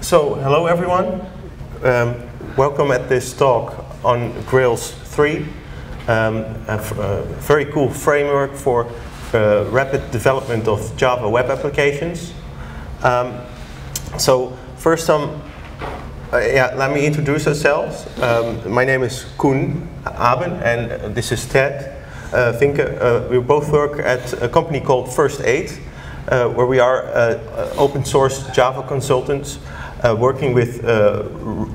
So, hello everyone. Um, welcome at this talk on Grails 3, um, a, a, very cool framework for uh, rapid development of Java web applications. Um, so, first some, uh, yeah, let me introduce ourselves. Um, my name is Koen Aben and this is Ted uh, Vinke. Uh, we both work at a company called First8. Uh, where we are uh, open source Java consultants uh, working with uh,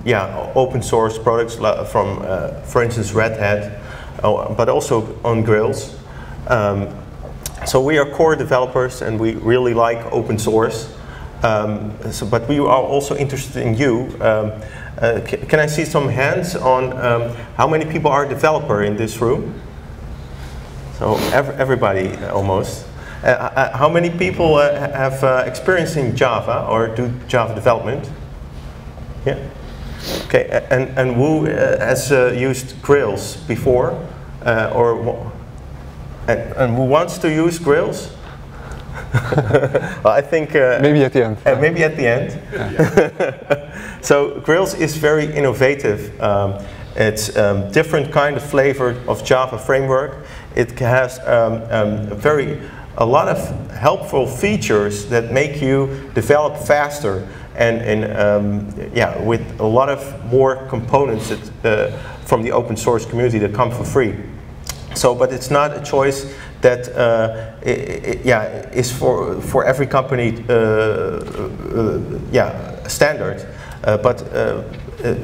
yeah, open source products from, uh, for instance, Red Hat, uh, but also on Grails. Um, so we are core developers and we really like open source. Um, so, but we are also interested in you. Um, uh, can I see some hands on um, how many people are developer in this room? So ev everybody almost. Uh, uh, how many people uh, have uh, experience in Java or do Java development? Yeah. Okay, and, and who has used Grails before? or and, and, who wants to use Grails? well, I think uh, maybe at the end. Uh, maybe at the end. Yeah. so Grails is very innovative. Um, it's um, different kind of flavor of Java framework. It has um, um, very a lot of helpful features that make you develop faster and, and um, yeah, with a lot of more components that, uh, from the open source community that come for free. So, but it's not a choice that uh, it, it, yeah, is for, for every company uh, uh yeah, standard. Uh, but uh,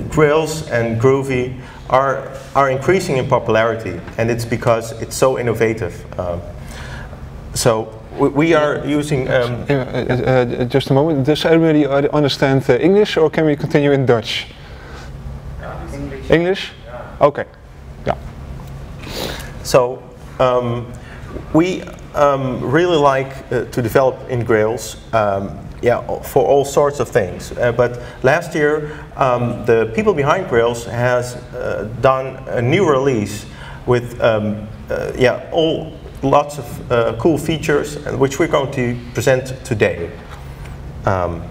Grails and Groovy are, are increasing in popularity and it's because it's so innovative. Um, so we, we are using... Um, uh, uh, just a moment, does everybody understand uh, English or can we continue in Dutch? English? English? Yeah. Okay, yeah. So um, we um, really like uh, to develop in Grails um, yeah, for all sorts of things. Uh, but last year, um, the people behind Grails has uh, done a new release with um, uh, yeah, all lots of uh, cool features which we're going to present today. Um,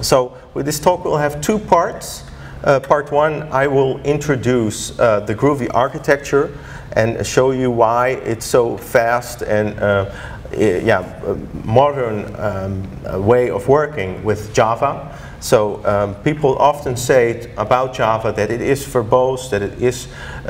so with this talk we'll have two parts. Uh, part one, I will introduce uh, the Groovy architecture and show you why it's so fast and uh, yeah, modern um, way of working with Java. So um, people often say about Java that it is verbose, that it is uh,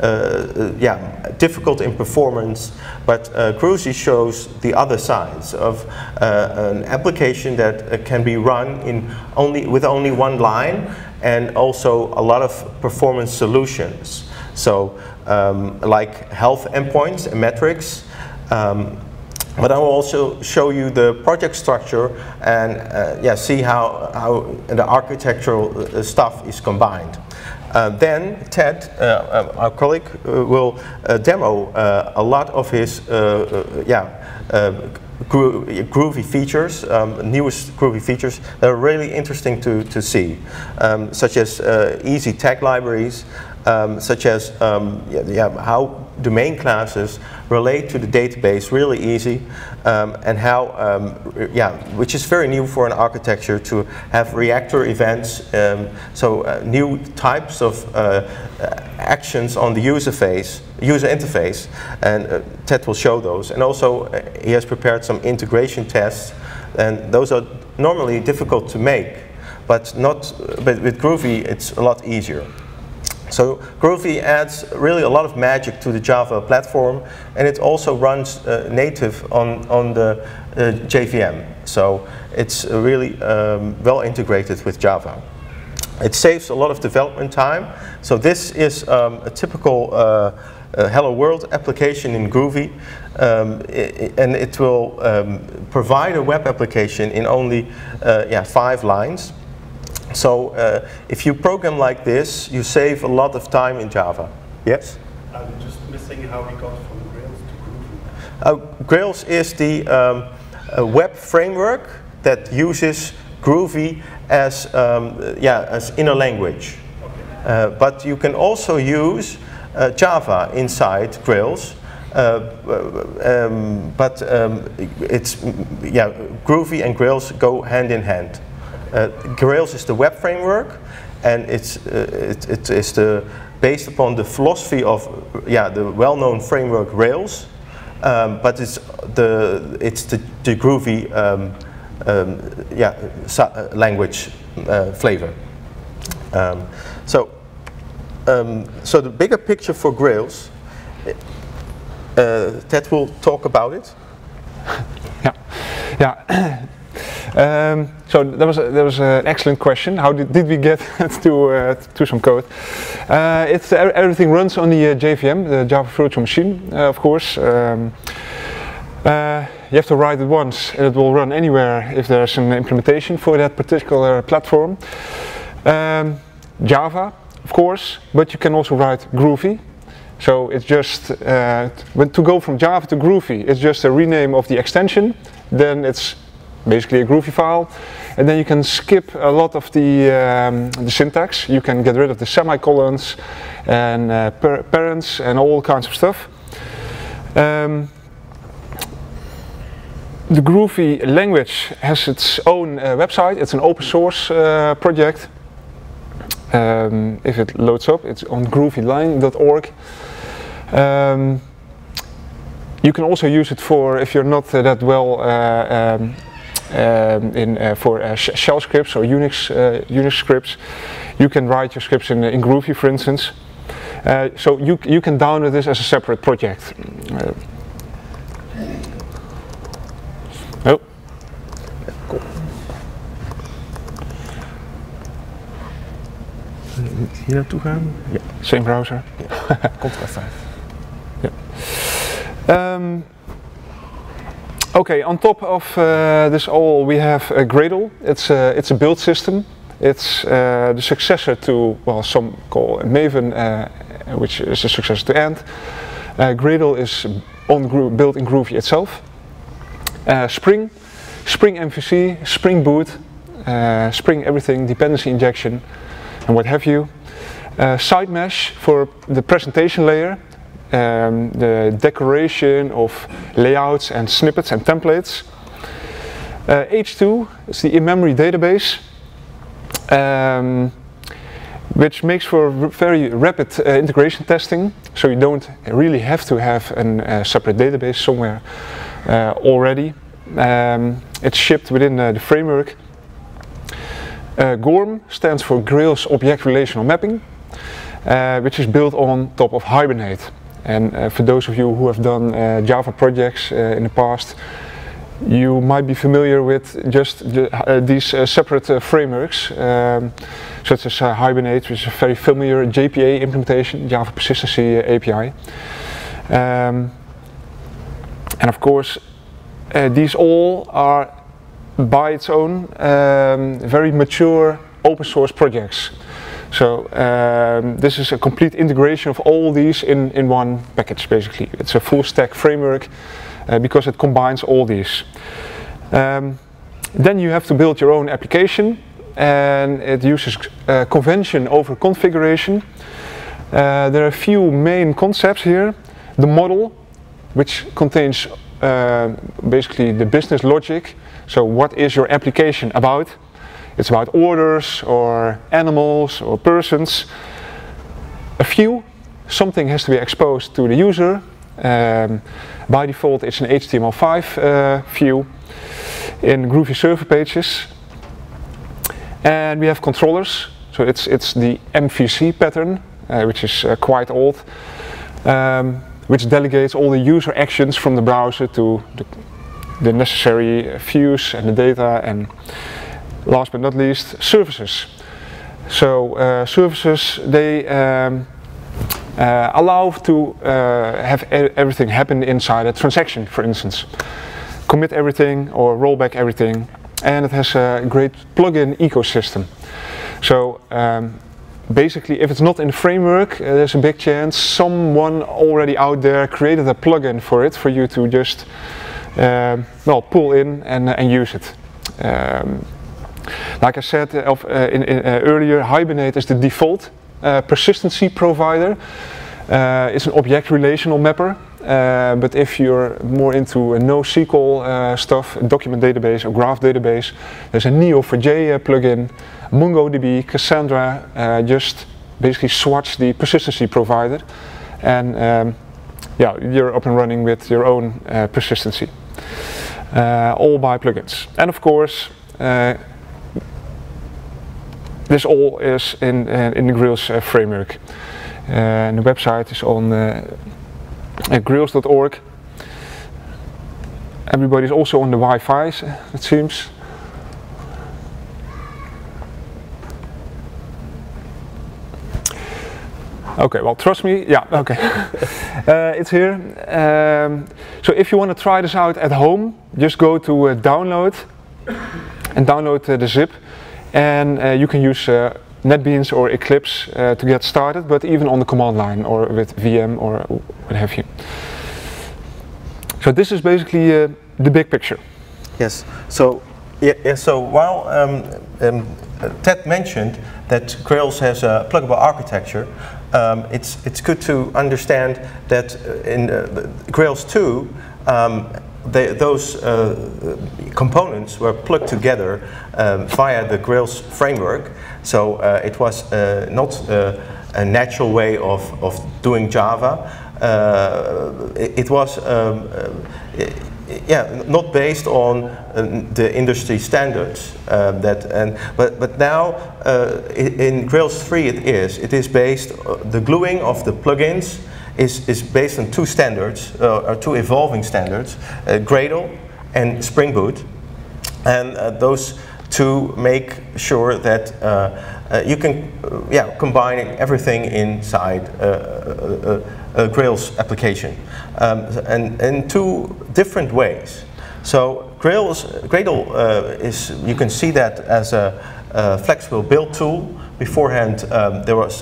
uh, yeah, difficult in performance, but uh, Groovy shows the other sides of uh, an application that uh, can be run in only, with only one line and also a lot of performance solutions. So um, like health endpoints and metrics, um, but I will also show you the project structure and uh, yeah, see how, how the architectural uh, stuff is combined. Uh, then Ted, uh, uh our colleague, uh, will demo a lot of his yeah, gro groovy features, um, newest groovy features that are really interesting to, to see, um, such as easy tag libraries, um, such as um, yeah, yeah, how domain classes relate to the database really easy um, and how, um, yeah, which is very new for an architecture to have reactor events, um, so uh, new types of uh, actions on the user face, user interface, and uh, Ted will show those. And also uh, he has prepared some integration tests, and those are normally difficult to make, but not, but with Groovy it's a lot easier. So Groovy adds really a lot of magic to the Java platform and it also runs uh, native on, on the uh, JVM. So it's really um, well integrated with Java. It saves a lot of development time. So this is um, a typical uh, uh Hello World application in Groovy um, it, and it will um, provide a web application in only uh, yeah, five lines. So uh, if you program like this, you save a lot of time in Java. Yes? I'm just missing how we got from Grails to Groovy. Uh, Grails is the um, web framework that uses Groovy as, um, yeah, as inner language. Okay. Uh, but you can also use uh, Java inside Grails. Uh, um, but um, it's yeah, Groovy and Grails go hand in hand. Uh, Grails is the web framework, and it's uh, it, it is the based upon the philosophy of yeah the well-known framework Rails, um, but it's the it's the, the Groovy um, um, yeah uh, language uh, flavor. Um, so um, so the bigger picture for Grails, uh, Ted will talk about it. yeah, yeah. Um, so that was a, that was an excellent question. How did, did we get to uh, to some code? Uh, it's everything runs on the uh, JVM, the Java Virtual Machine, uh, of course. Um, uh, you have to write it once, and it will run anywhere if there's an implementation for that particular platform. Um, Java, of course, but you can also write Groovy. So it's just uh, when to go from Java to Groovy, it's just a rename of the extension. Then it's basically a Groovy file. And then you can skip a lot of the, um, the syntax. You can get rid of the semicolons and uh, parents and all kinds of stuff. Um, the Groovy language has its own uh, website. It's an open source uh, project. Um, if it loads up, it's on groovy-lang.org. Um, you can also use it for if you're not uh, that well uh, um, um, in, uh, for uh, sh shell scripts or Unix, uh, Unix scripts. You can write your scripts in, in Groovy, for instance. so you, you can download this as a separate project. oh. Cool. Hier naartoe gaan? Ja. Same browser. Ja. Ctrl 5. ja. Um, Okay, on top of uh, this all we have a Gradle. It's a, it's a build system. It's uh, the successor to, well, some call Maven, uh, which is a successor to Ant. Uh, Gradle is on built in Groovy itself. Uh, Spring, Spring MVC, Spring Boot, uh, Spring everything, dependency injection, and what have you. SiteMesh for the presentation layer, um, the decoration of layouts and snippets and templates. Uh, H2 is the in-memory database, um, which makes for very rapid uh, integration testing. So you don't really have to have a uh, separate database somewhere uh, already. Um, it's shipped within uh, the framework. Uh, GORM stands for Grails Object Relational Mapping, which is built on top of Hibernate. And uh, for those of you who have done uh, Java projects uh, in the past, you might be familiar with just the, uh, these uh, separate uh, frameworks, um, such as Hibernate, which is a very familiar JPA implementation, Java Persistency API. Um, and of course, these all are by its own um, very mature open source projects. So um, this is a complete integration of all these in, in one package basically. It's a full stack framework uh, because it combines all these. Um, then you have to build your own application and it uses uh, convention over configuration. Uh, there are a few main concepts here. The model, which contains uh, basically the business logic. So what is your application about? It's about orders or animals or persons. A few, something has to be exposed to the user. Um, by default it's an HTML5 uh, view in Groovy server pages. And we have controllers, so it's, it's the MVC pattern, uh, which is uh, quite old, um, which delegates all the user actions from the browser to the, the necessary views and the data and last but not least, services. So uh, services, they um, uh, allow to uh, have everything happen inside a transaction, for instance. Commit everything or roll back everything. And it has a great plugin ecosystem. So um, basically, if it's not in the framework, uh, there's a big chance someone already out there created a plugin for it for you to just um, well pull in and, and use it. Um, like I said uh, uh, in, in, uh, earlier, Hibernate is the default persistency provider. it's an object relational mapper. Uh, but if you're more into a NoSQL uh, stuff, document database or graph database, there's a Neo4j uh, plugin, MongoDB, Cassandra, uh, just basically swatch the persistency provider. And um, yeah, you're up and running with your own uh, persistency. Uh, all by plugins. And of course, this all is in, in the Grails framework. and the website is on grails.org. Everybody's also on the Wi-Fi, it seems. Okay, well, trust me, yeah, okay. uh, it's here. Um, so if you want to try this out at home, just go to download and download uh, the zip. And uh, you can use uh, NetBeans or Eclipse uh, to get started, but even on the command line or with VM or what have you. So this is basically uh, the big picture. Yes. So yeah, yeah so while um, um, Ted mentioned that Grails has a pluggable architecture, um, it's it's good to understand that uh, in uh, Grails 2 um, they, those uh, components were plugged together um, via the Grails framework. So uh, it was uh, not uh, a natural way of, of doing Java. Uh, it, it, was um, uh, yeah, not based on the industry standards. that and but but now in, in Grails 3 it is. It is based the gluing of the plugins is, is based on two standards, uh, or two evolving standards, uh, Gradle and Spring Boot. And uh, those two make sure that uh, uh, you can uh, yeah, combine everything inside a, Grails application. Um, and in two different ways. So Grails, Gradle is, you can see that as a, a flexible build tool. Beforehand, um, there was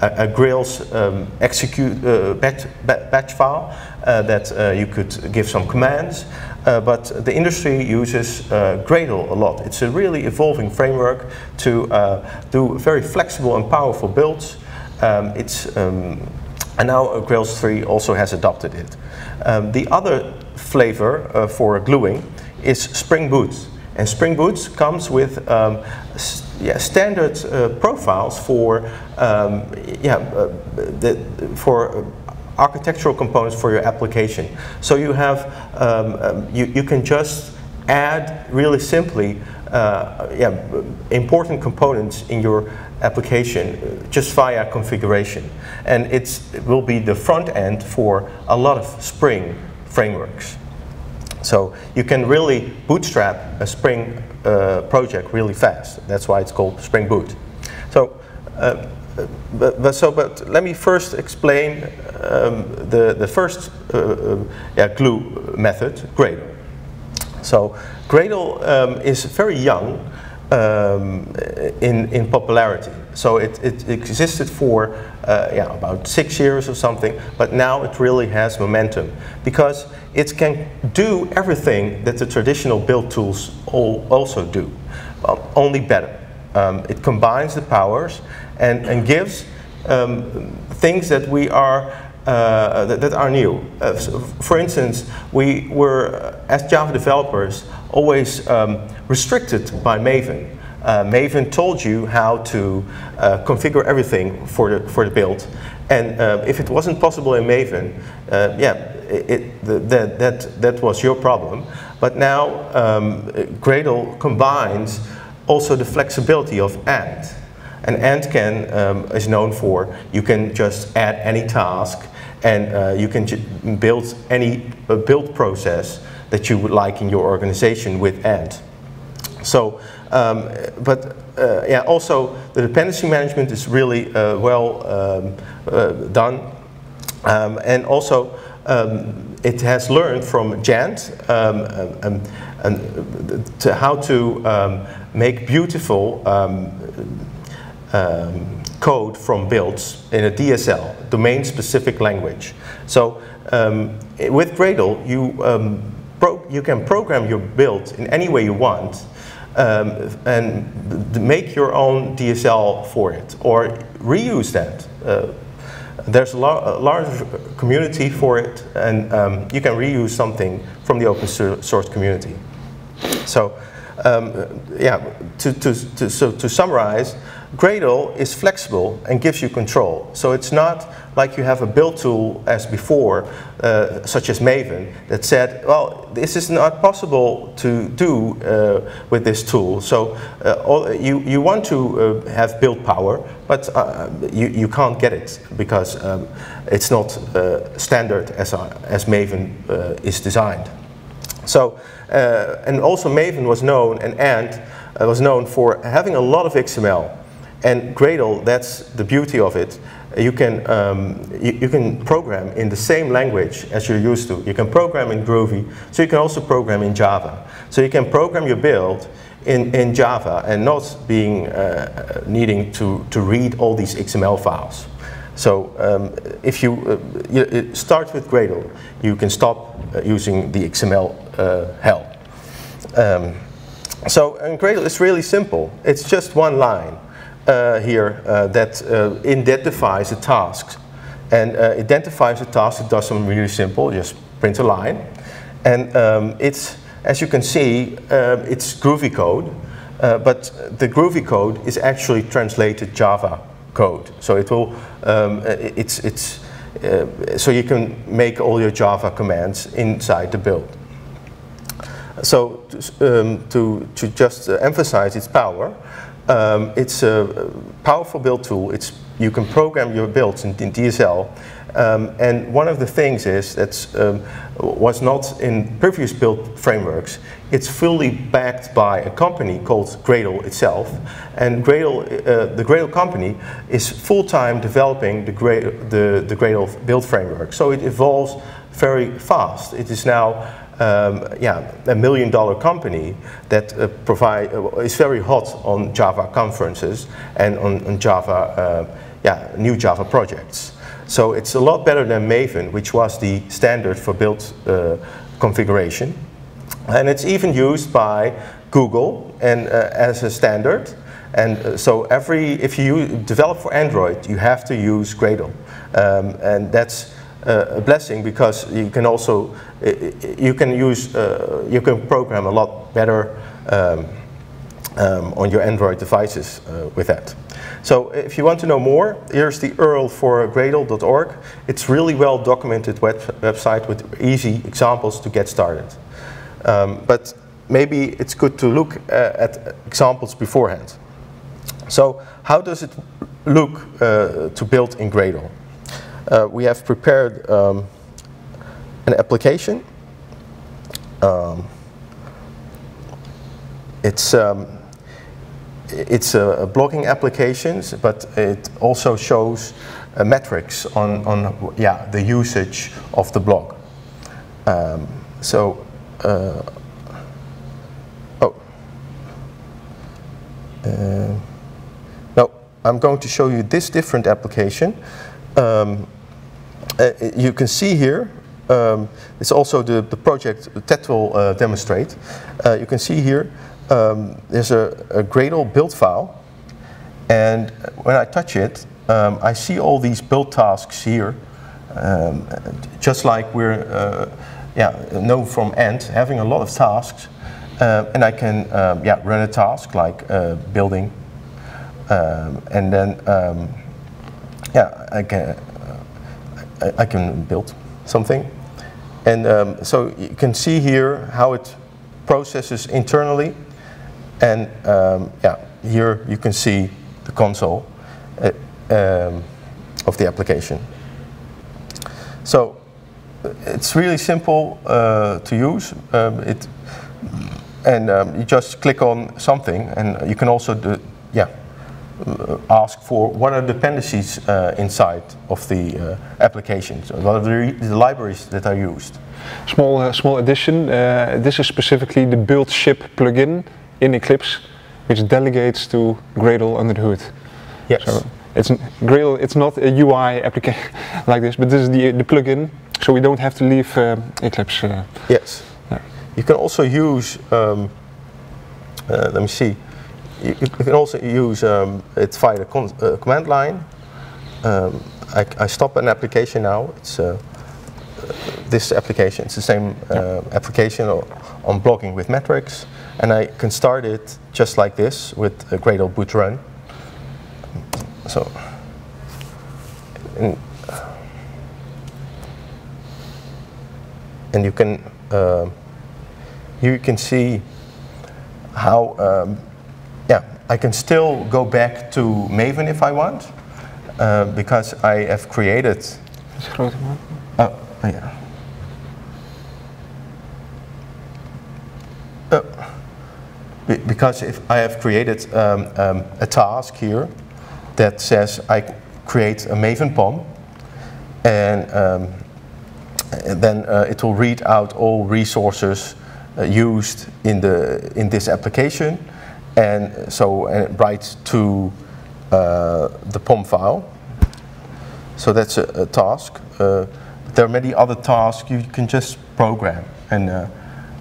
a, a Grails um, execute uh, batch, batch, file uh, that uh, you could give some commands. Uh, but the industry uses uh, Gradle a lot. It's a really evolving framework to uh, do very flexible and powerful builds. Um, it's, um, and now Grails 3 also has adopted it. Um, the other flavor for gluing is Spring Boot. And Spring Boot comes with um, yeah, standard uh, profiles for um, yeah, uh, the, for architectural components for your application. So you have um, um, you, you can just add really simply uh, yeah, important components in your application just via configuration. And it will be the front end for a lot of Spring frameworks. So you can really bootstrap a Spring uh, project really fast. That's why it's called Spring Boot. So, uh, but, but, so, but let me first explain um, the, the first uh, uh yeah, glue method, Gradle. So Gradle um, is very young um, in, in popularity. So it, it existed for uh, yeah, about six years or something, but now it really has momentum because it can do everything that the traditional build tools all also do, um, only better. Um, it combines the powers and, and gives um, things that we are uh, that, that, are new. Uh, for instance, we were, as Java developers, always um, restricted by Maven uh, Maven told you how to uh, configure everything for the, for the build. And uh, if it wasn't possible in Maven, uh, yeah, it, it, the, that, that, that was your problem. But now um, Gradle combines also the flexibility of Ant. And Ant can, um, is known for, you can just add any task and uh, you can build any build process that you would like in your organization with Ant. So um, but uh, yeah, also the dependency management is really uh, well um, uh, done. Um, and also um, it has learned from Gant um, um, and to how to make beautiful code from builds in a DSL, domain-specific language. So with Gradle, you, you can program your build in any way you want, um, and make your own DSL for it or reuse that. Uh, There's a, a large community for it, and um, you can reuse something from the open source community. So, um, yeah, to, to, to, so to summarize, Gradle is flexible and gives you control. So it's not like you have a build tool as before, uh, such as Maven, that said, well, this is not possible to do uh, with this tool. So uh, all, you, you want to uh, have build power, but uh, you, you can't get it because um, it's not uh, standard as, as Maven is designed. So, and also Maven was known, and Ant was known for having a lot of XML. And Gradle, that's the beauty of it. You can, um, you, you, can program in the same language as you're used to. You can program in Groovy, so you can also program in Java. So you can program your build in, in Java and not being uh, needing to, to read all these XML files. So um, if you, uh, you, start with Gradle, you can stop uh, using the XML uh, hell. Um, so and Gradle is really simple. It's just one line uh, here uh, that uh, identifies the tasks. And uh, identifies the task, it does something really simple, just print a line. And um, it's, as you can see, uh, it's Groovy code, uh, but the Groovy code is actually translated Java code. So it will, um, it's, it's, so you can make all your Java commands inside the build. So um, to, to just emphasize its power, um, it's a powerful build tool. It's, you can program your builds in, in DSL. Um, and one of the things is that um, was not in previous build frameworks. It's fully backed by a company called Gradle itself. And Gradle, uh, the Gradle company is full-time developing the, the, the Gradle build framework. So it evolves very fast. It is now um, yeah, a million dollar company that uh, provide, uh, is very hot on Java conferences and on, on Java, uh, yeah, new Java projects. So it's a lot better than Maven, which was the standard for build uh, configuration. And it's even used by Google and uh, as a standard. And uh, so every, if you develop for Android, you have to use Gradle. Um, and that's a blessing because you can also you can use uh, you can program a lot better um, um, on your Android devices uh, with that. So if you want to know more, here's the URL for gradle.org. It's really well documented web website with easy examples to get started. Um, but maybe it's good to look uh, at examples beforehand. So how does it look uh, to build in Gradle? Uh, we have prepared um, an application. Um, it's um, it's a, blogging application, but it also shows uh, metrics on, on yeah the usage of the blog. Um, so uh, oh uh, no, I'm going to show you this different application. Um, uh, you can see here, um, it's also the, the project Ted will uh, demonstrate. Uh, you can see here, um, there's a, a Gradle build file. And when I touch it, um, I see all these build tasks here. Um, just like we're uh, yeah, known from Ant, having a lot of tasks. Uh, and I can um, yeah, run a task like uh, building. Um, and then yeah, I can I, I can build something. And um, so you can see here how it processes internally. And um, yeah, here you can see the console uh, um, of the application. So it's really simple uh, to use. Um, it, and um, you just click on something, and you can also do, ask for what are the dependencies uh, inside of the uh, applications, what are the, the, libraries that are used. Small, uh, small addition, uh, this is specifically the Buildship plugin in Eclipse, which delegates to Gradle under the hood. Yes. So it's Gradle, it's not a UI application like this, but this is the, the plugin, so we don't have to leave uh, Eclipse. yes. Yeah. You can also use, um, let me see, you, you, can also use um, it via the uh, command line. Um, I, I stop an application now. It's uh, this application. It's the same uh, application on blogging with metrics, and I can start it just like this with a Gradle boot run. So, and, and you can uh, you can see how um, yeah I can still go back to Maven if I want uh, because I have created. Oh, yeah. Uh, because if I have created um, um, a task here that says I create a Maven POM and, um, and then uh, it will read out all resources uh, used in, the, in this application and so and it writes to uh, the POM file. So that's a, a task. Uh, there are many other tasks you can just program and uh,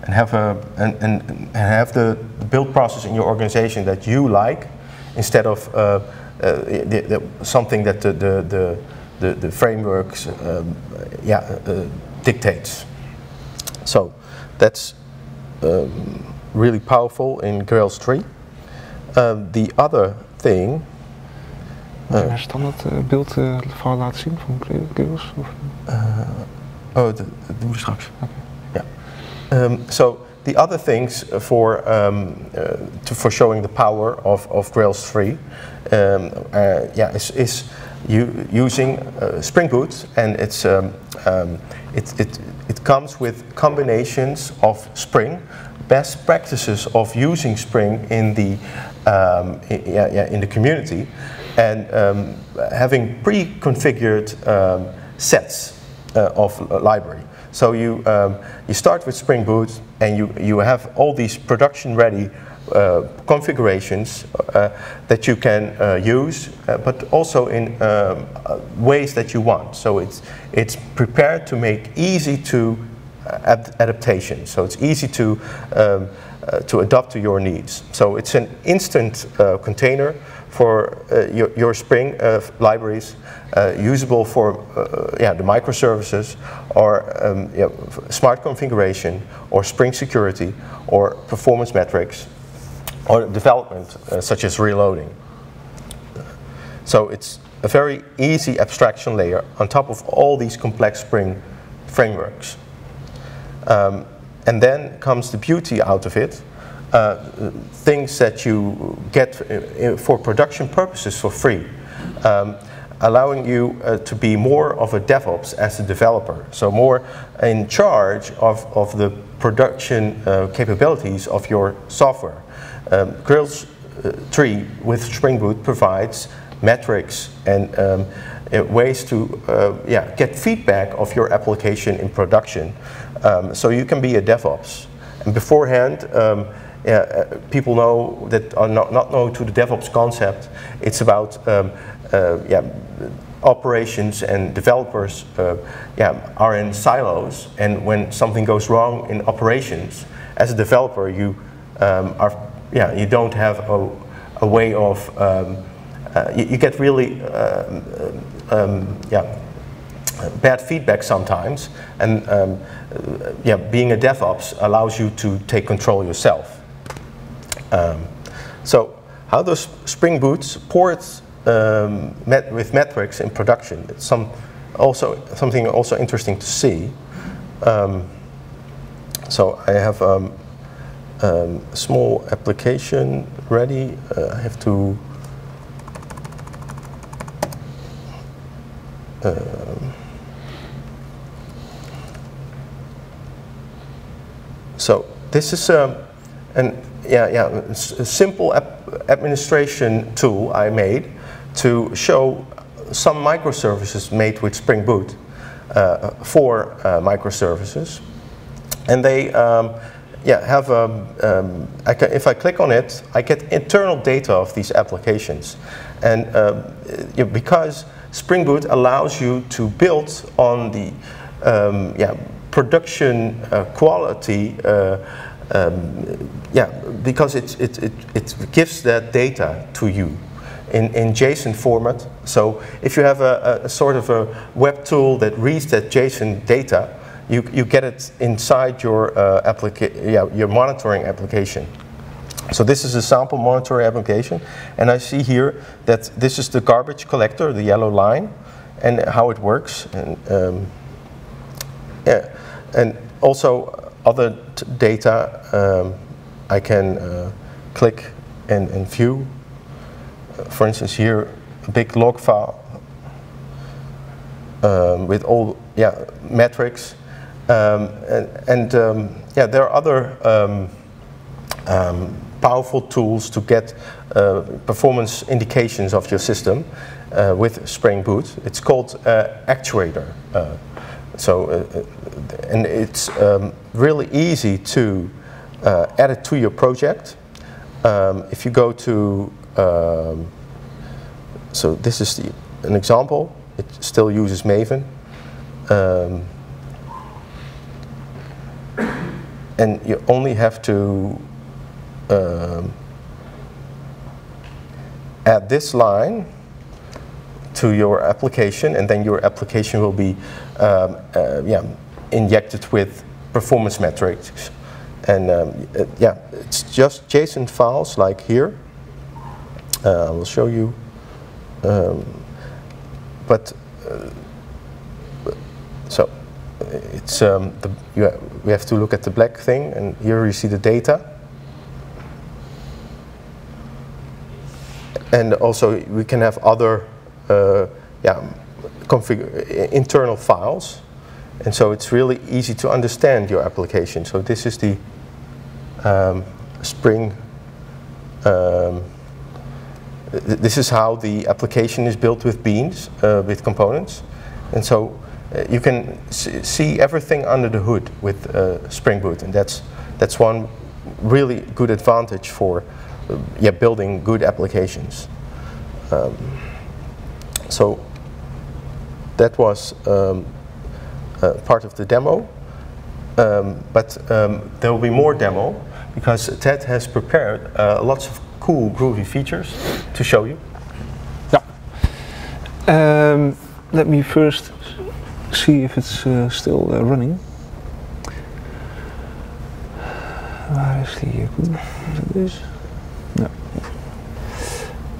and have a and, and, and, have the build process in your organization that you like instead of uh, uh, the, the, something that the the the, the frameworks um, yeah uh, dictates. So that's um, really powerful in Grails 3. Um, the other thing Kan je standaard beeld uh, laten zien van Grails? oh, dat doen we straks. Um, so the other things for um, uh, to, for showing the power of, of Grails 3, um, uh, yeah, is, is using uh, Spring Boot, and it's um, um, it, it it comes with combinations of Spring, best practices of using Spring in the um, in, yeah, yeah, in the community, and having pre-configured sets uh, of library. So you, um, you start with Spring Boot and you, you have all these production ready uh, configurations uh, that you can uh, use, uh, but also in um, uh, ways that you want. So it's, it's prepared to make easy to ad adaptation. So it's easy to, um, to adapt to your needs. So it's an instant container for uh, your, your, Spring uh, libraries, uh, usable for yeah, the microservices or um, yeah, smart configuration or Spring security or performance metrics or development such as reloading. So it's a very easy abstraction layer on top of all these complex Spring frameworks. Um, and then comes the beauty out of it, uh, things that you get uh, for production purposes for free. Um, allowing you uh, to be more of a DevOps as a developer, so more in charge of, of the production uh, capabilities of your software. Um, Grails uh, 3 with Spring Boot provides metrics and um, uh, ways to yeah, get feedback of your application in production. Um, so you can be a DevOps. And beforehand, um, yeah, uh, people know that are not, not known to the DevOps concept. It's about um, uh, yeah, operations and developers uh, yeah, are in silos and when something goes wrong in operations, as a developer you um, are yeah, you don't have a, a way of um, uh, you, you, get really uh, um, yeah, bad feedback sometimes and um, yeah, being a DevOps allows you to take control yourself. Um, so how does Spring Boot support um, met with metrics in production? It's some also something also interesting to see. Um, so I have um, small application ready. Uh, I have to um, so this is um, an yeah, yeah, a simple administration tool I made to show some microservices made with Spring Boot uh, for uh, microservices. And they um, yeah, have, um, um, I can, if I click on it, I get internal data of these applications. And uh, because Spring Boot allows you to build on the um, yeah, production uh, quality uh, um, yeah, because it, it, it, it gives that data to you. in, in JSON format. So if you have a, a, a sort of a web tool that reads that JSON data, you, you get it inside your, uh, yeah, your monitoring application. So this is a sample monitoring application, and I see here that this is the garbage collector, the yellow line, and how it works. And um, yeah, and also other data um, I can uh, click and, and view. For instance, here a big log file um, with all yeah metrics, um, and, and um, yeah there are other um, um, powerful tools to get uh, performance indications of your system uh, with Spring Boot. It's called uh, Actuator. Uh, so, uh, and it's um, really easy to uh, add it to your project. Um, if you go to, so this is the, an example. It still uses Maven. And you only have to um, add this line to your application, and then your application will be um, uh, yeah, injected with performance metrics. And um, uh, yeah, it's just JSON files like here. Uh, I will show you. Um, but uh, so it's um, the, ha we have to look at the black thing, and here you see the data. And also we can have other uh, yeah, internal files. And so it's really easy to understand your application. So this is the um, Spring, um, th this is how the application is built with beans, uh, with components. And so you can see everything under the hood with uh, Spring Boot. And that's, that's one really good advantage for uh, yeah, building good applications. Um, so that was um, uh, part of the demo. Um, but um, there will be more demo because Ted has prepared uh, lots of cool groovy features to show you. Yeah. Um, let me first see if it's uh, still uh, running. Waar is die? Is it this? No.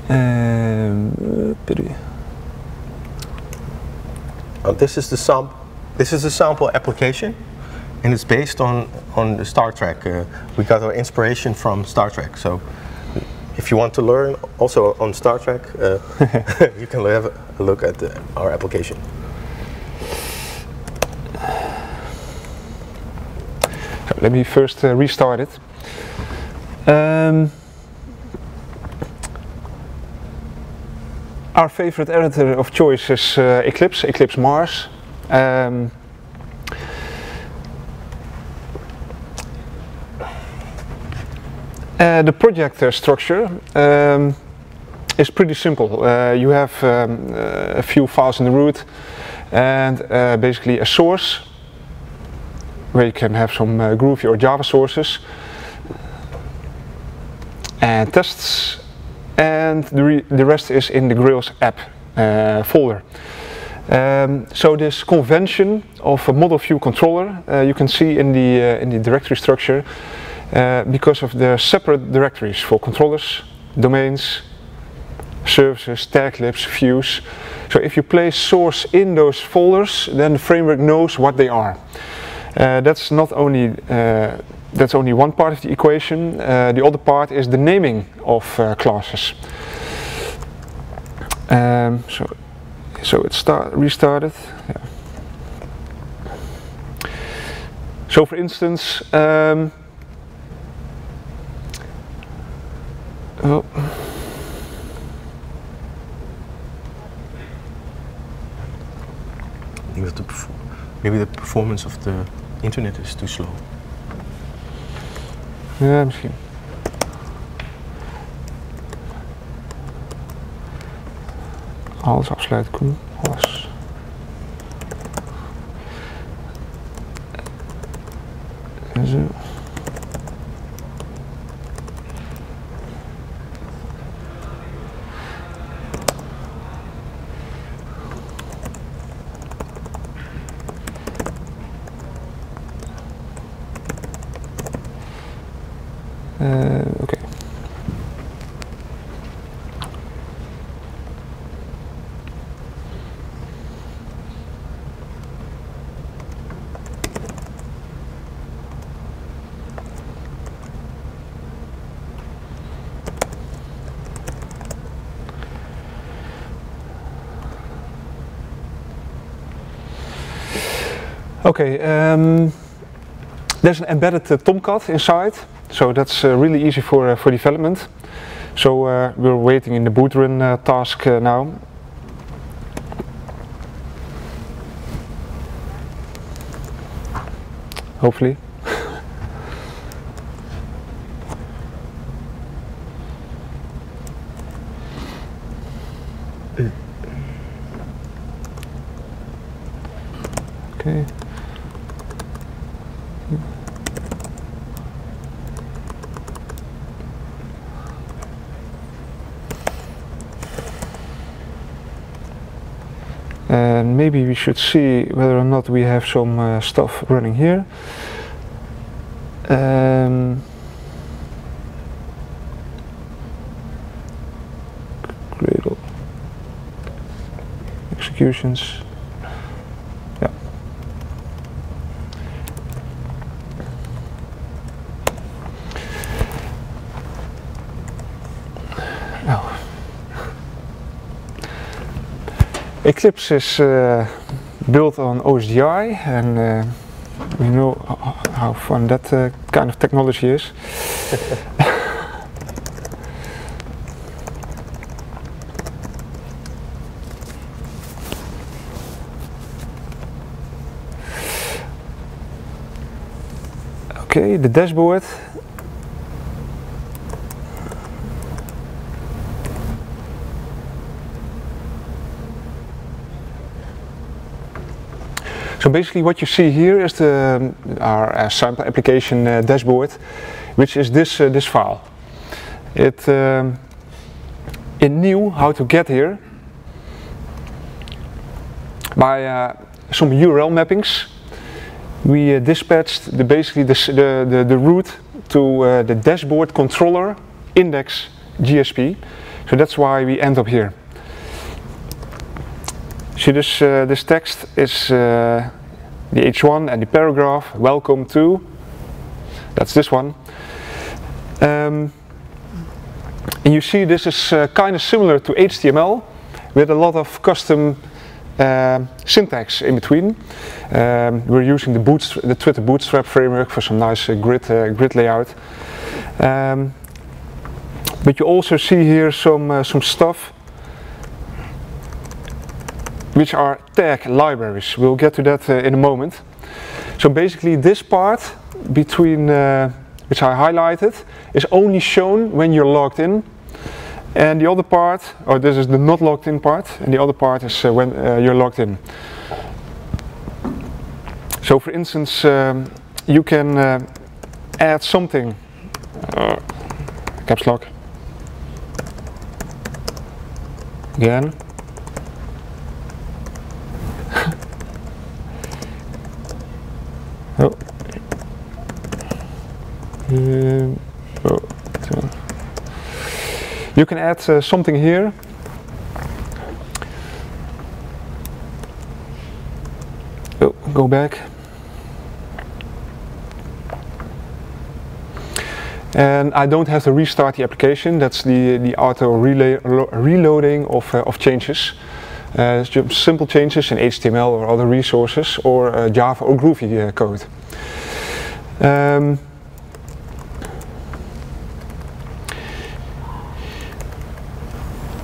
Um, uh, this is the sample. This is a sample application, and it's based on on the Star Trek. Uh, we got our inspiration from Star Trek. So, if you want to learn also on Star Trek, uh, you can have a look at the, our application. So let me first uh, restart it. Um, Our favorite editor of choice is uh, Eclipse, Eclipse Mars. Um, uh, the project uh, structure um, is pretty simple. Uh, you have um, uh, a few files in the root and uh, basically a source where you can have some Groovy or Java sources and tests and the, re the rest is in the Grails app uh, folder. Um, so this convention of a model view controller uh, you can see in the uh, in the directory structure uh, because of the separate directories for controllers, domains, services, tag libs, views. So if you place source in those folders, then the framework knows what they are. Uh, that's not only uh, that's only one part of the equation. Uh, the other part is the naming of uh, classes. Um, so, so it start restarted. Yeah. So, for instance, um, oh. Maybe the performance of the internet is too slow. Ja, misschien. Alles afsluiten, Koen. Alles. En Eh, oké. Okay. Oké, ehm, okay, um, er is een embedded eh, Tomcat inside. So that's uh, really easy for, uh, for development. So uh, we're waiting in the boot run task now. Hopefully. okay. And maybe we should see whether or not we have some uh, stuff running here. Um, executions. Eclipse is uh, built on OSDI and uh, we know how fun that uh, kind of technology is. okay, the dashboard. So basically what you see here is the, our uh, sample application uh, dashboard, which is this, uh, this file. It, um, it knew how to get here by uh, some URL mappings. We uh, dispatched the, basically the, the, the, the route to uh, the dashboard controller index GSP. So that's why we end up here. See this, uh, this text is uh, the H1 and the paragraph, welcome to, that's this one. Um, and you see this is uh, kind of similar to HTML with a lot of custom um syntax in between. Um, we're using the, the Twitter Bootstrap framework for some nice grid, grid layout. Um, but you also see here some, some stuff which are tag libraries. We'll get to that uh, in a moment. So basically this part between, uh, which I highlighted, is only shown when you're logged in. And the other part, or this is the not logged in part, and the other part is uh, when uh, you're logged in. So for instance, um, you can uh, add something, uh, caps lock, again, Oh. Um, oh, You can add uh, something here. Oh, go back. And I don't have to restart the application. That's the, the auto reloading of, uh, of changes. Uh, simple changes in HTML or other resources or uh, Java or Groovy uh, code. Um,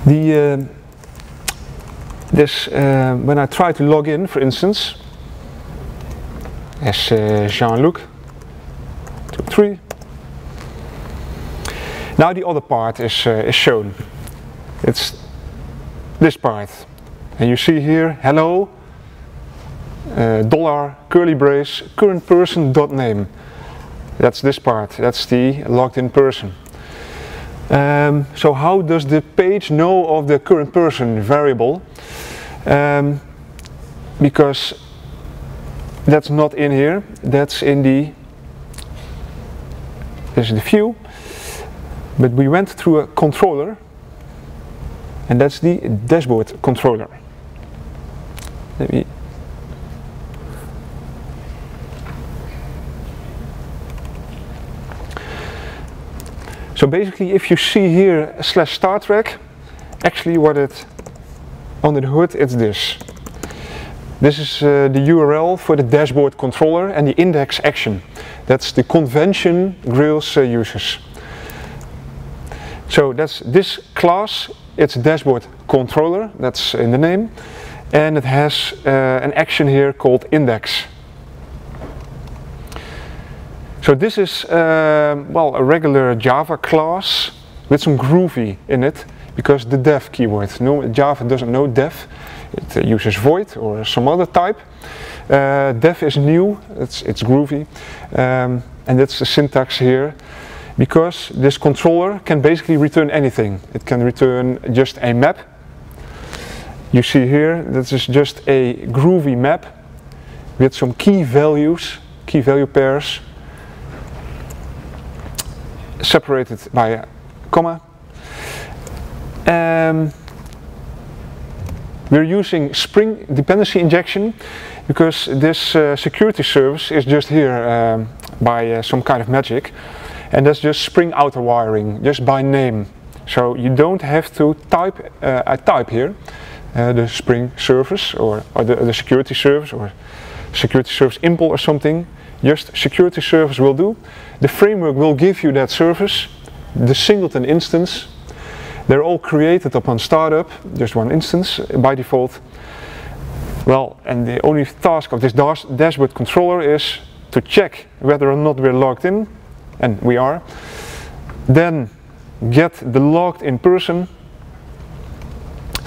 the, uh, this, uh, when I try to log in, for instance, as uh, Jean-Luc, two, three. Now the other part is, uh, is shown. It's this part. And you see here, hello, uh, dollar, curly brace, current person dot name. That's this part, that's the logged in person. Um, so how does the page know of the current person variable? Um, because that's not in here, that's in the, this is the view, but we went through a controller and that's the dashboard controller. Let me So basically if you see here slash Star Trek, actually what it under the hood it's this. This is uh, the URL for the dashboard controller and the index action. That's the convention Grails uh, uses. So that's this class, it's dashboard controller, that's in the name, and it has uh, an action here called index. So this is, uh, well, a regular Java class with some groovy in it because the def keyword. No, Java doesn't know def. It uh, uses void or some other type. Uh, def is new, it's, it's groovy. Um, and that's the syntax here. Because this controller can basically return anything. It can return just a map. You see here, this is just a groovy map with some key values, key value pairs, separated by a comma. Um, we're using Spring dependency injection because this uh, security service is just here um, by uh, some kind of magic and that's just Spring auto-wiring, just by name. So you don't have to type uh, a type here, uh, the Spring service or, or the, the security service or security service impl or something. Just security service will do. The framework will give you that service, the singleton instance, they're all created upon startup, just one instance by default. Well, and the only task of this dash dashboard controller is to check whether or not we're logged in, and we are. Then get the logged in person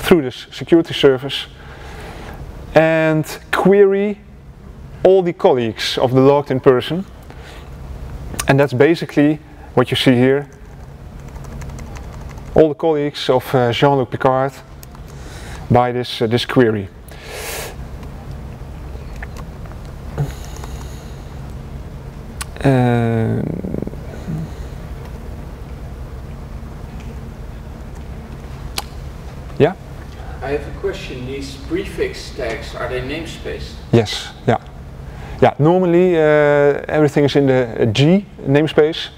through this security service and query all the colleagues of the logged in person. And that's basically what you see here all the colleagues of uh, Jean-Luc Picard by this, uh, this query. Uh, yeah? I have a question. These prefix tags, are they namespace? Yes, yeah. Yeah, normally uh, everything is in the G namespace,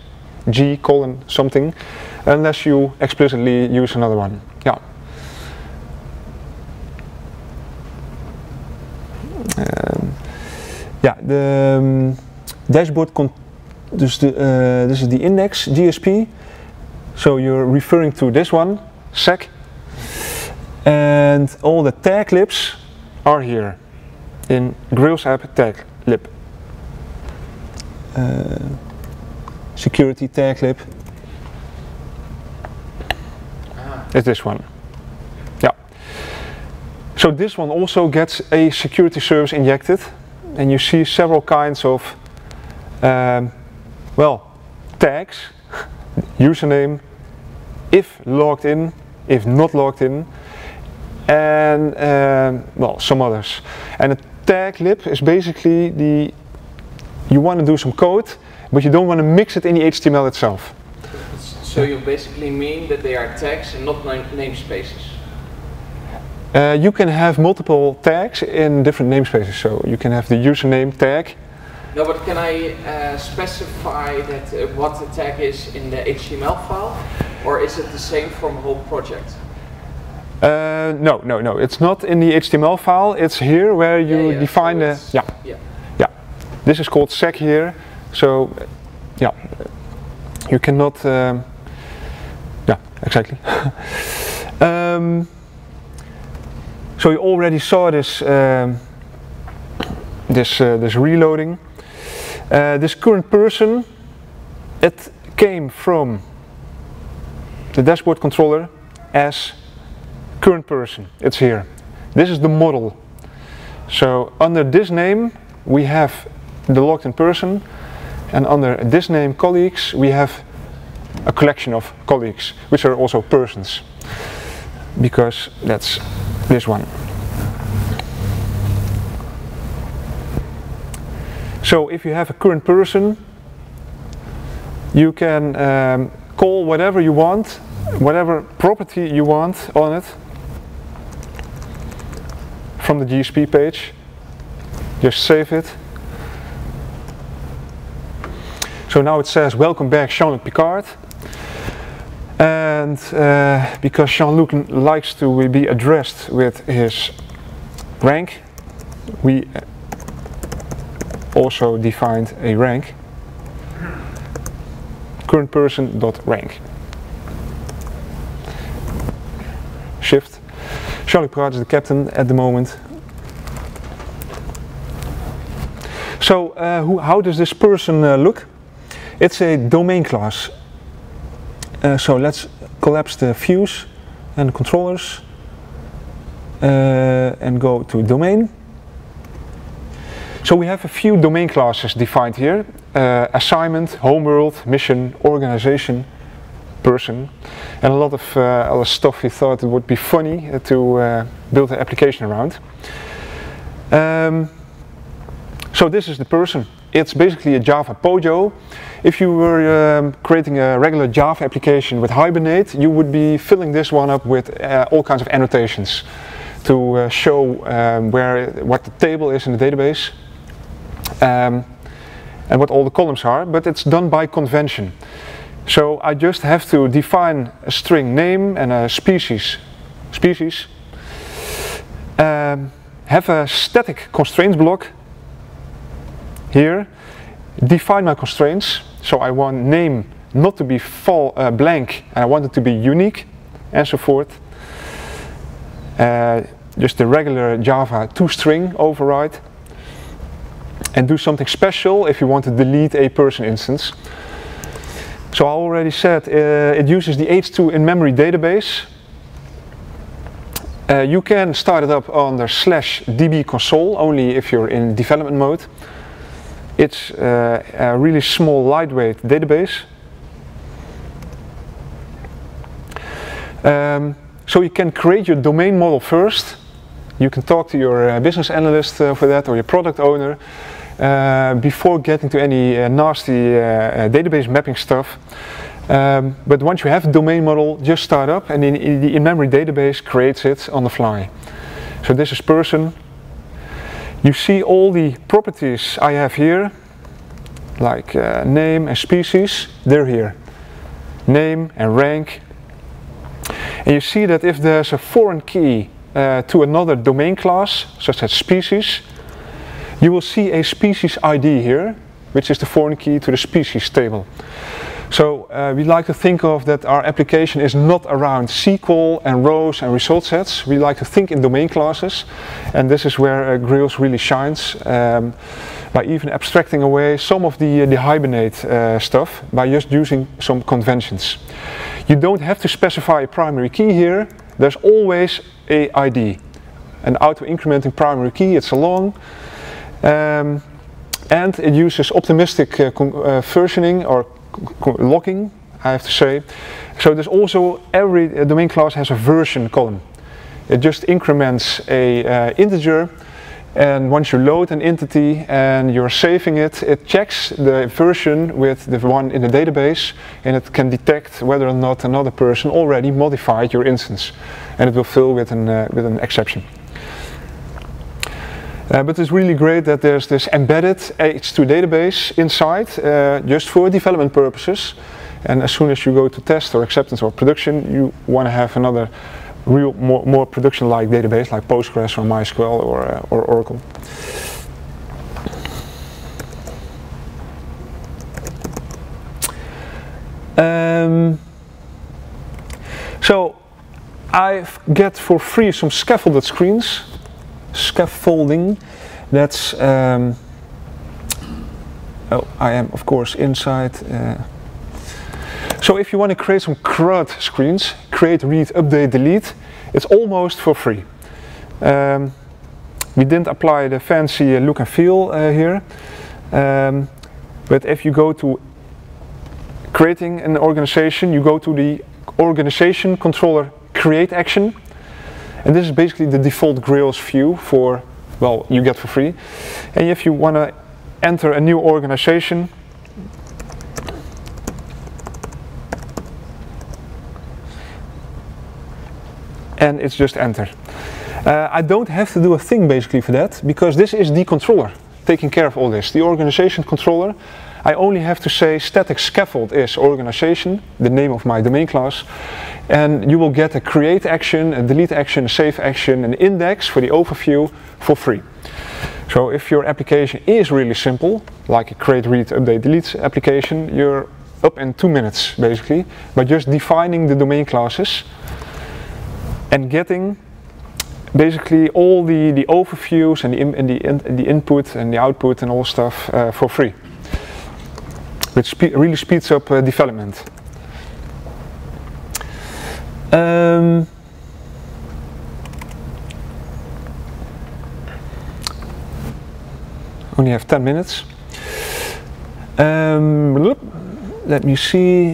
G colon something unless you explicitly use another one. Yeah. Um, yeah, the um, dashboard, dus uh, this is the index GSP. So you're referring to this one, sec, and all the tag libs are here in Grails app tag lib. Uh, security tag lib, is this one. Yeah. So this one also gets a security service injected and you see several kinds of um, well tags, username, if logged in, if not logged in, and um, well some others. And a tag lib is basically the you want to do some code, but you don't want to mix it in the HTML itself. So you basically mean that they are tags and not namespaces? Uh, you can have multiple tags in different namespaces. So you can have the username tag. No, but can I uh, specify that uh, what the tag is in the HTML file, or is it the same from a whole project? Uh, no, no, no. It's not in the HTML file. It's here where you yeah, yeah. define so the yeah. yeah, yeah. This is called sec here. So yeah, you cannot. Um, exactly. um, so you already saw this um, this uh, this reloading. Uh, this current person, it came from the dashboard controller as current person. It's here. This is the model. So under this name we have the logged in person and under this name colleagues we have a collection of colleagues, which are also persons, because that's this one. So if you have a current person, you can um, call whatever you want, whatever property you want on it from the GSP page. Just save it. So now it says welcome back Jean-Luc Picard. And uh, because Jean-Luc likes to be addressed with his rank, we also defined a rank current person dot rank Charlie Praat is the captain at the moment so uh, who, how does this person uh, look it's a domain class uh, so let's collapse the views and controllers uh, and go to domain. So we have a few domain classes defined here. Uh, assignment, homeworld, mission, organization, person. And a lot of uh, other stuff we thought it would be funny to uh, build an application around. Um, so this is the person. It's basically a Java Pojo. If you were um, creating a regular Java application with Hibernate, you would be filling this one up with uh, all kinds of annotations to uh, show um, where what the table is in the database um, and what all the columns are, but it's done by convention. So I just have to define a string name and a species, species, um, have a static constraints block here, define my constraints. So I want name not to be full, uh, blank, and I want it to be unique, and so forth. Uh, just the regular Java toString override and do something special if you want to delete a person instance. So I already said uh, it uses the H2 in-memory database. Uh, you can start it up under slash db console only if you're in development mode. It's uh, a really small lightweight database. Um, so you can create your domain model first you can talk to your uh, business analyst uh, for that or your product owner uh, before getting to any uh, nasty uh, uh, database mapping stuff. Um, but once you have a domain model, just start up and in, in the in-memory database creates it on the fly. So this is person. You see all the properties I have here, like name and species, they're here. Name and rank. And you see that if there's a foreign key uh, to another domain class, such as species, you will see a species ID here, which is the foreign key to the species table. So uh, we like to think of that our application is not around SQL and rows and result sets. We like to think in domain classes, and this is where uh, Grails really shines um, by even abstracting away some of the, uh, the Hibernate uh, stuff by just using some conventions. You don't have to specify a primary key here. There's always a ID, an auto-incrementing primary key. It's a long, um, and it uses optimistic uh, uh, versioning or locking, I have to say. So there's also every uh, domain class has a version column. It just increments a uh, integer and once you load an entity and you're saving it, it checks the version with the one in the database and it can detect whether or not another person already modified your instance. And it will fill with an, uh, with an exception. Uh, but it's really great that there's this embedded H2 database inside uh, just for development purposes. And as soon as you go to test or acceptance or production, you want to have another real more, more production-like database like Postgres or MySQL or, uh, or Oracle. Um, so I get for free some scaffolded screens, scaffolding. That's um, oh, I am of course inside. Uh, so if you want to create some CRUD screens, create, read, update, delete, it's almost for free. Um, we didn't apply the fancy uh, look and feel uh, here, um, but if you go to creating an organization, you go to the organization controller create action, and this is basically the default Grails view for, well, you get for free. And if you want to enter a new organization, and it's just enter. Uh, I don't have to do a thing basically for that because this is the controller taking care of all this. The organization controller, I only have to say static scaffold is organization, the name of my domain class, and you will get a create action, a delete action, a save action, an index for the overview for free. So if your application is really simple, like a create, read, update, delete application, you're up in two minutes basically. By just defining the domain classes and getting basically all the, the overviews and the, in, and the, in, the input and the output and all stuff uh, for free, which spe really speeds up uh, development. Um, only have 10 minutes. Um, let me see.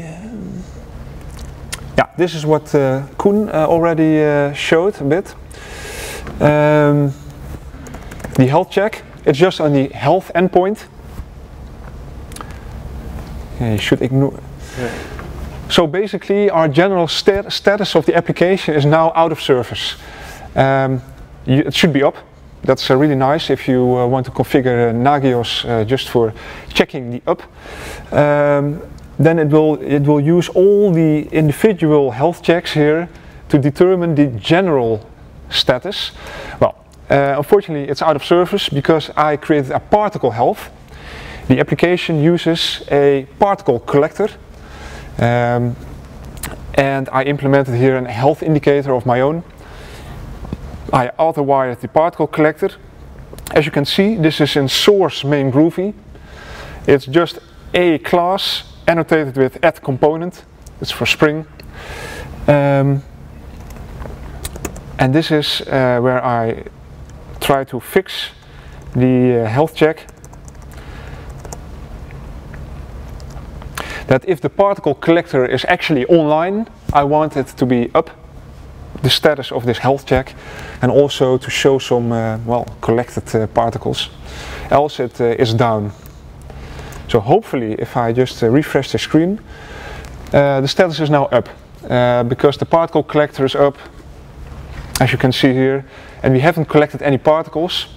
Yeah, this is what uh, Koen uh, already uh, showed a bit. Um, the health check, it's just on the health endpoint. Yeah, you should ignore. Yeah. So basically our general stat status of the application is now out of service. Um, you, it should be up. That's uh, really nice if you uh, want to configure uh, Nagios uh, just for checking the up. Um, then it will, it will use all the individual health checks here to determine the general status. Well, uh, unfortunately it's out of service because I created a particle health. The application uses a particle collector um, and I implemented here a health indicator of my own. I auto-wired the particle collector. As you can see, this is in source main Groovy. It's just a class annotated with add component. It's for Spring. Um, and this is uh, where I try to fix the uh, health check. That if the particle collector is actually online, I want it to be up, the status of this health check, and also to show some, uh, well, collected uh, particles. Else it uh, is down. So hopefully if I just uh, refresh the screen, uh, the status is now up. Uh, because the particle collector is up, as you can see here, and we haven't collected any particles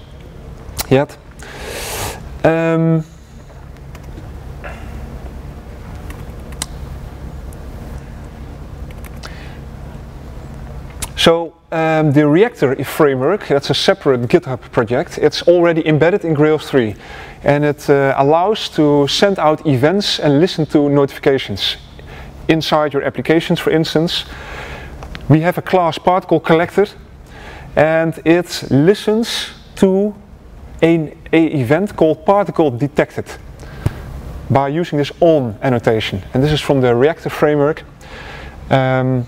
yet. Um, so um, the reactor framework, that's a separate GitHub project, it's already embedded in Grails 3 and it uh, allows to send out events and listen to notifications inside your applications. For instance we have a class particle collector and it listens to an event called particle detected by using this on annotation. And this is from the reactor framework. Um,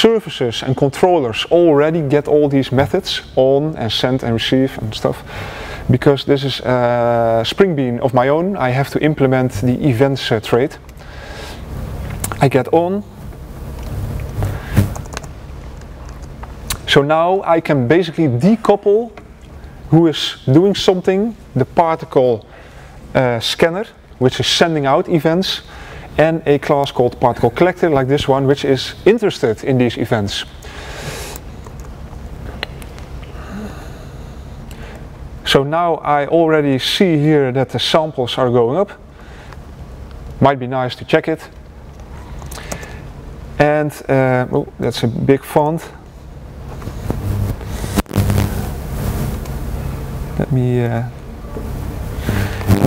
services and controllers already get all these methods on and send and receive and stuff because this is a Spring Bean of my own, I have to implement the events uh, trait. I get on. So now I can basically decouple who is doing something, the particle uh, scanner, which is sending out events, and a class called particle collector, like this one, which is interested in these events. So now I already see here that the samples are going up. Might be nice to check it. And uh, oh, that's a big font. Let me. Uh,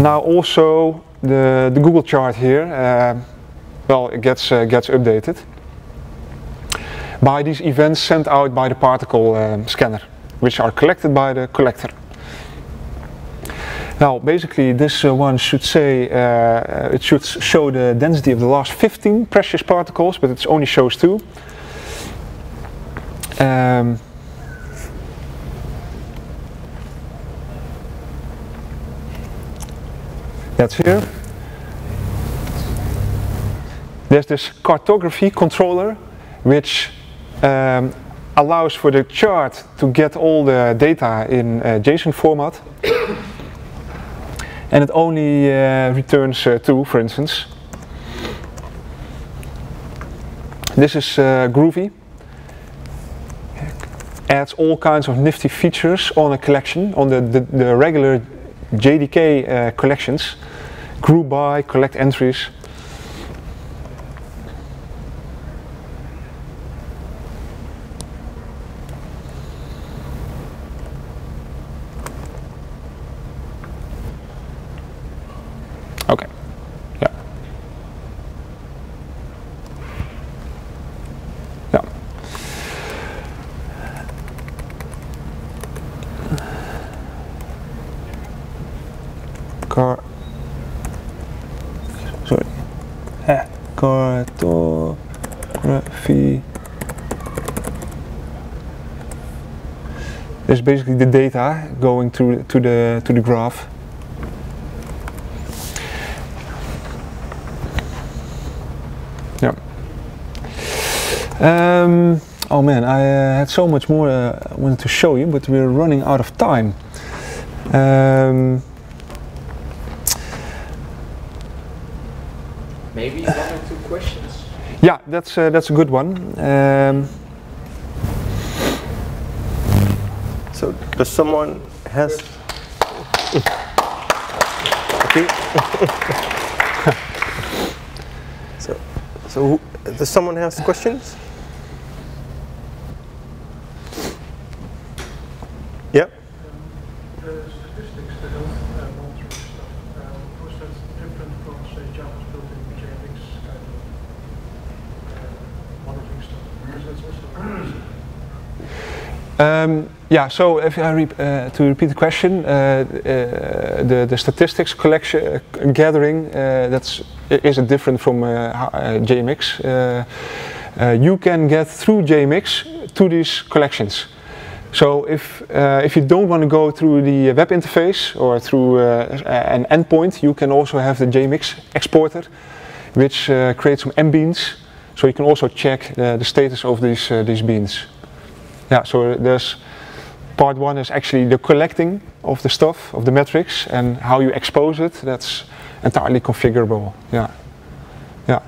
now also the the Google chart here. Uh, well, it gets uh, gets updated by these events sent out by the particle um, scanner, which are collected by the collector. Now, basically, this uh, one should say uh, it should show the density of the last 15 precious particles, but it only shows two. Um, that's here. There's this cartography controller, which um, allows for the chart to get all the data in uh, JSON format and it only uh, returns uh, two, for instance. This is uh, Groovy. Adds all kinds of nifty features on a collection, on the, the, the regular JDK uh, collections. Group by, collect entries. Cartography. This is basically the data going to to the to the graph. Yeah. Um, oh man, I uh, had so much more uh, I wanted to show you, but we're running out of time. Um, Maybe one or two questions. yeah, that's uh, that's a good one. Um, So does someone has? Okay. so, so does someone has questions? Yeah. The statistics, the health uh, monitoring stuff, um, was that different from, say, Java's built-in JMX kind of uh, monitoring stuff? Because that's also Um, yeah, so if I re uh, to repeat the question, uh, uh, the the statistics collection uh, gathering uh, that's is it different from uh, uh, you can get through JMX to these collections. So if if you don't want to go through the web interface or through an endpoint, you can also have the JMX exporter, which creates some mbeans. So you can also check the status of these these beans. Yeah, so there's part one is actually the collecting of the stuff, of the metrics, and how you expose it. That's entirely configurable. Yeah, yeah.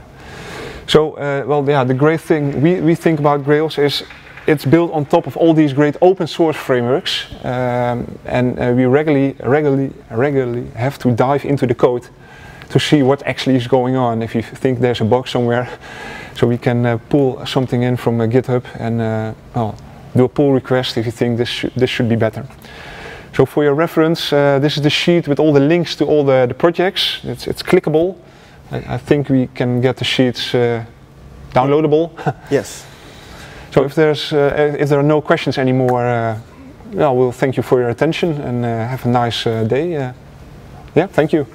So, uh, well, yeah, the great thing we, we think about Grails is it's built on top of all these great open source frameworks, um, and uh, we regularly, regularly, regularly have to dive into the code to see what actually is going on. If you think there's a bug somewhere, so we can uh, pull something in from uh, GitHub and uh, well, do a pull request if you think this sh- this should be better. So for your reference, uh, this is the sheet with all the links to all the, the projects. It's, it's clickable. I, I think we can get the sheets uh, downloadable. Yes. so if there's uh, if there are no questions anymore, uh, yeah, we'll thank you for your attention and uh, have a nice uh, day. Uh, yeah, thank you.